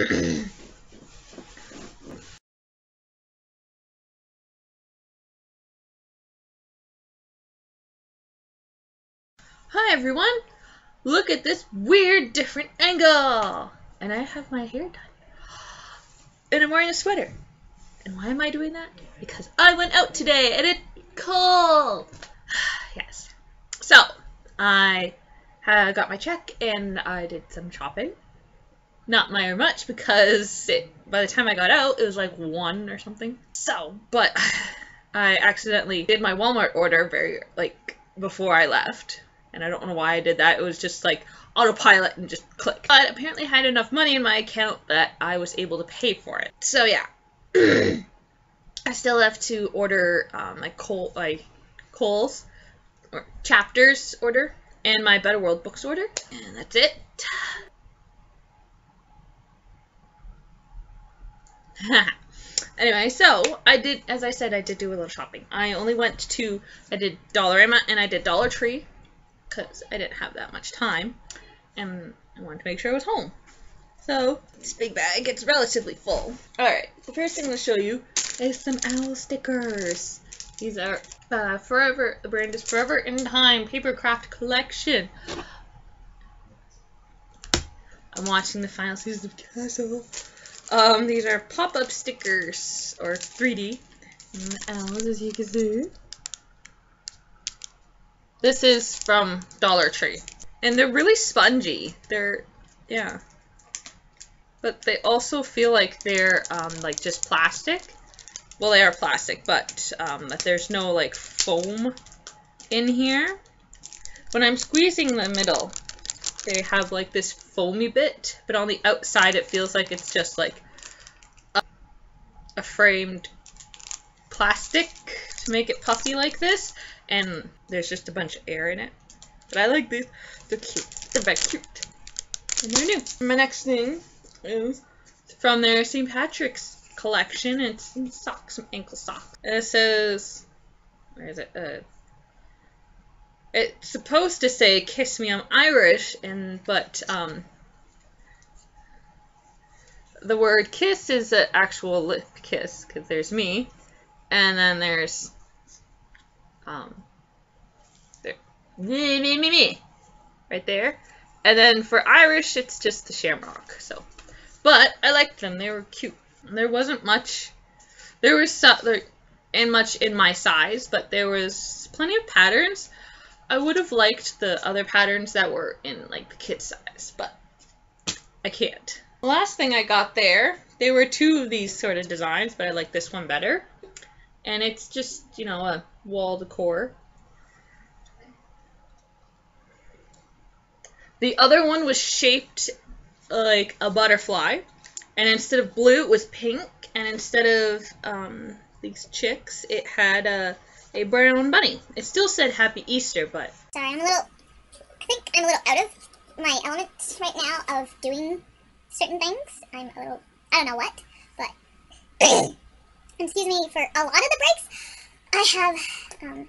Hi everyone! Look at this weird different angle! And I have my hair done. And I'm wearing a sweater. And why am I doing that? Because I went out today and it's cold! yes. So, I got my check and I did some shopping. Not very much because it, by the time I got out, it was like 1 or something. So, but I accidentally did my Walmart order very, like, before I left and I don't know why I did that. It was just like autopilot and just click. But apparently I had enough money in my account that I was able to pay for it. So yeah. I still have to order um, my Cole, my Kohl's or chapters order and my Better World books order. And that's it. anyway, so I did, as I said, I did do a little shopping. I only went to, I did Dollarama and I did Dollar Tree because I didn't have that much time and I wanted to make sure I was home. So, this big bag it's relatively full. Alright, the first thing I'm going to show you is some owl stickers. These are uh, Forever, the brand is Forever in Time Paper Craft Collection. I'm watching the final season of Castle. Um, these are pop-up stickers, or 3D. And owls, as you can see. This is from Dollar Tree. And they're really spongy. They're, yeah. But they also feel like they're, um, like, just plastic. Well, they are plastic, but um, there's no, like, foam in here. When I'm squeezing the middle, they have, like, this foamy bit, but on the outside it feels like it's just, like, a, a framed plastic to make it puffy like this and there's just a bunch of air in it. But I like these. They're cute. They're very cute. And they're new. My next thing is from their St. Patrick's collection. It's some socks, some ankle socks. And it says, where is it? Uh, it's supposed to say "Kiss Me, I'm Irish," and but um, the word "kiss" is an actual lip kiss because there's me, and then there's um, there, me, me, me, me, right there. And then for Irish, it's just the shamrock. So, but I liked them. They were cute. There wasn't much. There was some there, and much in my size, but there was plenty of patterns. I would have liked the other patterns that were in like the kid size, but I can't. The last thing I got there, there were two of these sort of designs, but I like this one better. And it's just, you know, a wall decor. The other one was shaped like a butterfly, and instead of blue, it was pink, and instead of um, these chicks, it had a, a brown bunny. It still said Happy Easter, but... Sorry, I'm a little... I think I'm a little out of my element right now of doing certain things. I'm a little... I don't know what, but... excuse me for a lot of the breaks. I have, um,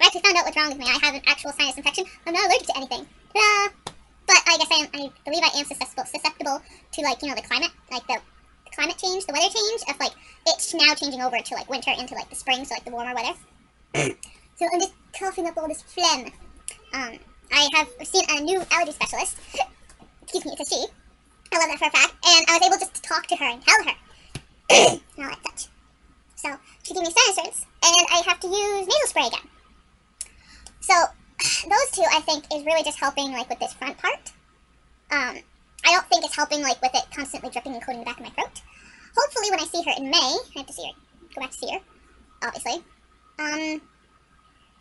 I actually found out what's wrong with me. I have an actual sinus infection. I'm not allergic to anything. Ta-da! But I guess I, am, I believe I am susceptible, susceptible to, like, you know, the climate, like, the, the climate change, the weather change, of, like, it's now changing over to, like, winter into, like, the spring, so, like, the warmer weather. so I'm just coughing up all this phlegm. Um, I have seen a new allergy specialist. Excuse me, it's a she. I love that for a fact. And I was able just to talk to her and tell her. and all that such. So she gave me sinus and I have to use nasal spray again. So those two, I think, is really just helping like with this front part. Um, I don't think it's helping like with it constantly dripping and coating the back of my throat. Hopefully, when I see her in May, I have to see her, go back to see her, obviously. Um,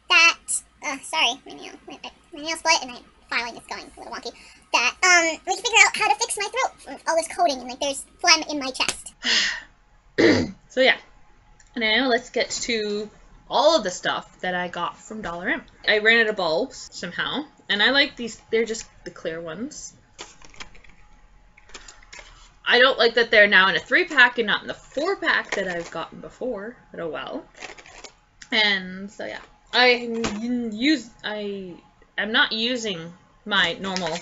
that, uh, sorry, my nail, my, my nail split and my filing is going a little wonky. That, um, we can figure out how to fix my throat from all this coating and like there's phlegm in my chest. so yeah, now let's get to all of the stuff that I got from Dollarama. I ran out of bulbs somehow, and I like these, they're just the clear ones. I don't like that they're now in a three pack and not in the four pack that I've gotten before, but oh well. And so yeah, I use I am not using my normal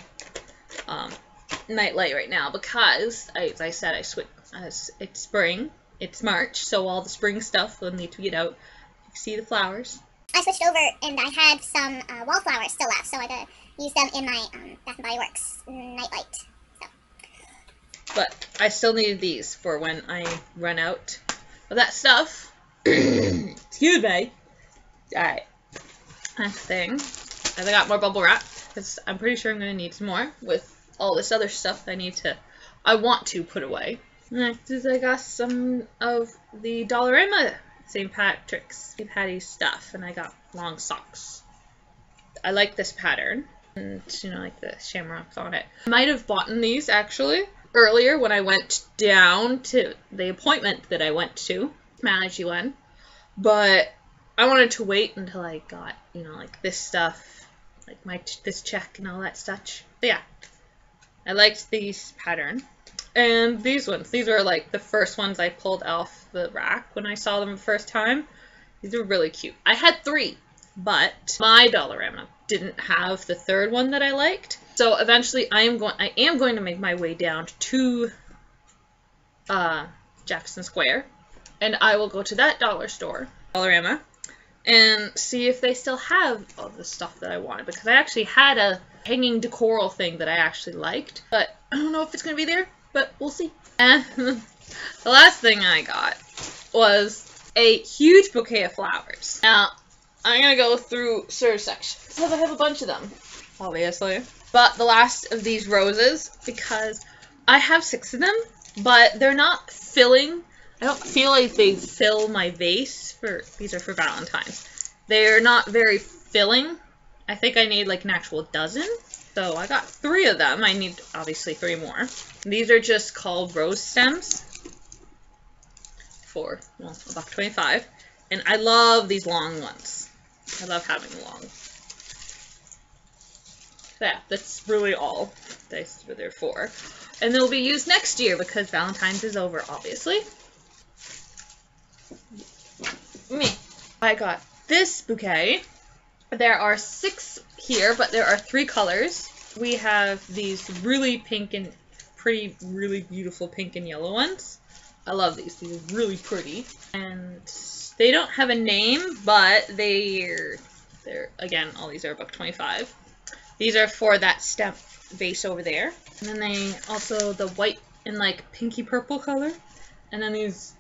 um, nightlight right now because, as I said, I switch. It's spring. It's March, so all the spring stuff will need to get out. You can see the flowers. I switched over and I had some uh, wallflowers still left, so I gotta use them in my um, Bath and Body Works nightlight. But I still needed these for when I run out of that stuff. Excuse me. Alright. Next thing. I got more bubble wrap because I'm pretty sure I'm going to need some more with all this other stuff I need to, I want to put away. Next is I got some of the Dollarama St. Patrick's St. Patty's stuff, and I got long socks. I like this pattern, and you know, like the shamrocks on it. I might have bought these actually earlier when I went down to the appointment that I went to, manage one, but I wanted to wait until I got, you know, like this stuff like my this check and all that such. But yeah, I liked these pattern. And these ones, these were like the first ones I pulled off the rack when I saw them the first time. These are really cute. I had three, but my Dollarama didn't have the third one that I liked. So eventually I am going I am going to make my way down to uh, Jackson Square and I will go to that dollar store, Dollarama, and see if they still have all the stuff that I wanted because I actually had a hanging decoral thing that I actually liked, but I don't know if it's going to be there, but we'll see. And the last thing I got was a huge bouquet of flowers. Now, I'm going to go through certain sections because I have a bunch of them, obviously. But the last of these roses, because I have six of them, but they're not filling I don't feel like they fill my vase for these are for Valentine's. They're not very filling. I think I need like an actual dozen. So I got three of them. I need obviously three more. These are just called rose stems for well, a buck twenty-five. And I love these long ones. I love having long. Yeah, that's really all that's what they're for. And they'll be used next year because Valentine's is over, obviously me. I got this bouquet. There are six here, but there are three colors. We have these really pink and pretty, really beautiful pink and yellow ones. I love these. These are really pretty. And they don't have a name, but they're, they're again, all these are buck 25. These are for that stem vase over there. And then they also the white and like pinky purple color. And then these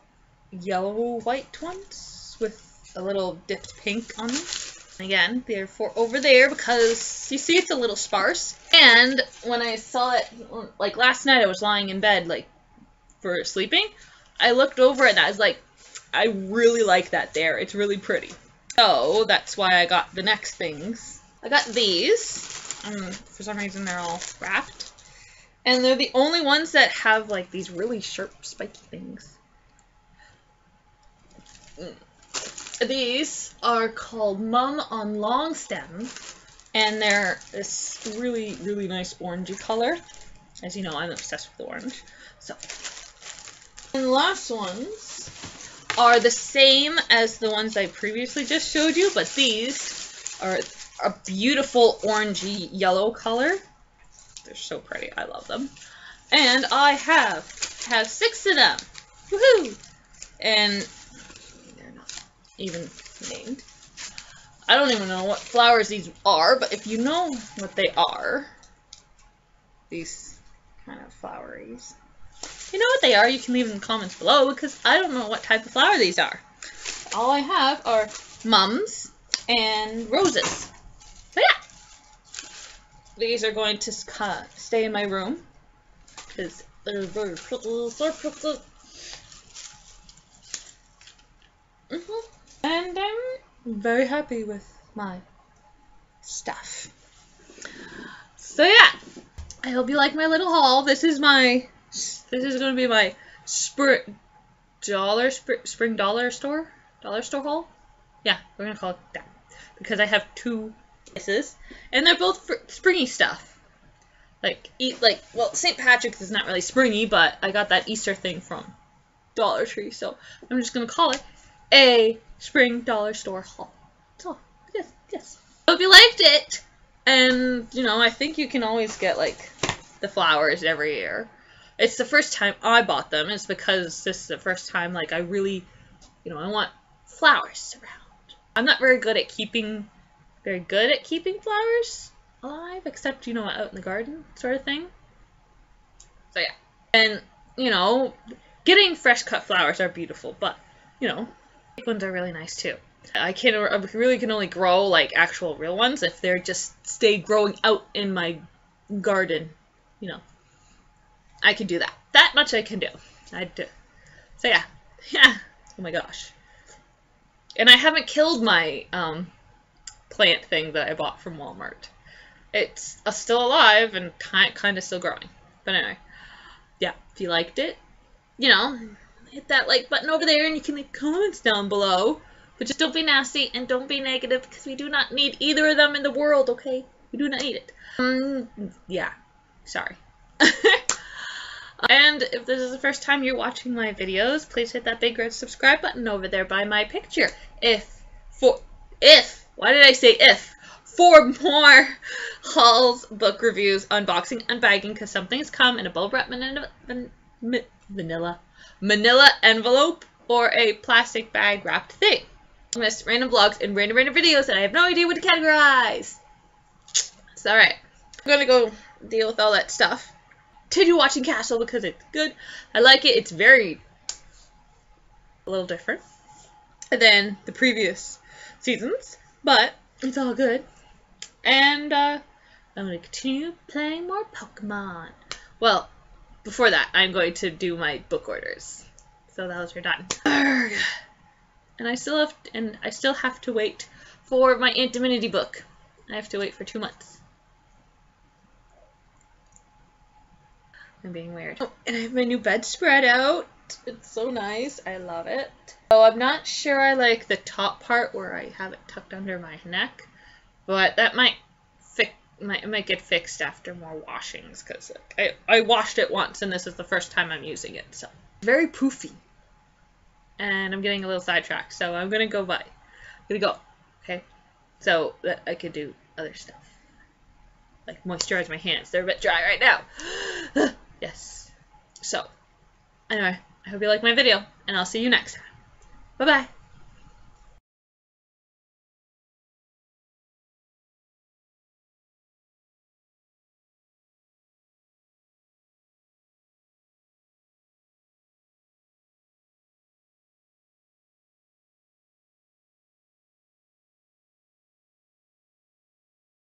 yellow white ones with a little dipped pink on them. Again, they're for over there because you see it's a little sparse. And when I saw it, like last night I was lying in bed like for sleeping, I looked over and I was like, I really like that there. It's really pretty. So that's why I got the next things. I got these. Um, for some reason they're all wrapped. And they're the only ones that have like these really sharp spiky things. These are called Mum on Long Stem, and they're this really, really nice orangey color. As you know, I'm obsessed with orange. So, and the last ones are the same as the ones I previously just showed you, but these are a beautiful orangey yellow color. They're so pretty. I love them. And I have have six of them. Woohoo! And they're not even named. I don't even know what flowers these are, but if you know what they are, these kind of floweries, you know what they are, you can leave in the comments below because I don't know what type of flower these are. All I have are mums and roses. But yeah, these are going to stay in my room because they're very so. Mm -hmm. And I'm very happy with my stuff. So yeah, I hope you like my little haul. This is my, this is going to be my spring dollar, spring dollar store, dollar store haul. Yeah, we're going to call it that. Because I have two and they're both springy stuff. Like, eat, like, well, St. Patrick's is not really springy, but I got that Easter thing from Dollar Tree, so I'm just to call it a spring dollar store haul. So, yes, yes. Hope you liked it. And, you know, I think you can always get, like, the flowers every year. It's the first time I bought them. It's because this is the first time like I really, you know, I want flowers around. I'm not very good at keeping, very good at keeping flowers alive, except you know out in the garden sort of thing. So yeah, and you know, getting fresh cut flowers are beautiful, but you know, fake ones are really nice too. I can I really can only grow like actual real ones if they're just stay growing out in my garden, you know. I can do that. That much I can do. I do. So yeah, yeah. Oh my gosh. And I haven't killed my um, plant thing that I bought from Walmart. It's uh, still alive and kind of still growing. But anyway, yeah. If you liked it, you know, hit that like button over there, and you can leave comments down below. But just don't be nasty and don't be negative because we do not need either of them in the world, okay? We do not need it. Um, yeah. Sorry. and if this is the first time you're watching my videos, please hit that big red subscribe button over there by my picture. If, for, if, why did I say if? For more hauls, book reviews, unboxing, unbagging, because something's come in a bubble wrap vanilla, vanilla, manila envelope or a plastic bag wrapped thing. Miss random vlogs and random random videos that I have no idea what to categorize. It's alright. I'm gonna go deal with all that stuff. Continue watching Castle because it's good. I like it. It's very a little different than the previous seasons, but it's all good. And uh, I'm going to continue playing more Pokemon. Well, before that, I'm going to do my book orders. So those are done. Arrgh. And I still have and I still have to wait for my Ant Divinity book. I have to wait for two months. I'm being weird. Oh, and I have my new bed spread out. It's so nice. I love it. So I'm not sure I like the top part where I have it tucked under my neck, but that might might, might get fixed after more washings because I, I washed it once and this is the first time I'm using it. So very poofy. And I'm getting a little sidetracked, so I'm gonna go by. I'm gonna go. Okay, so that I could do other stuff like moisturize my hands. They're a bit dry right now. yes. So, anyway, I hope you like my video, and I'll see you next time. 拜拜。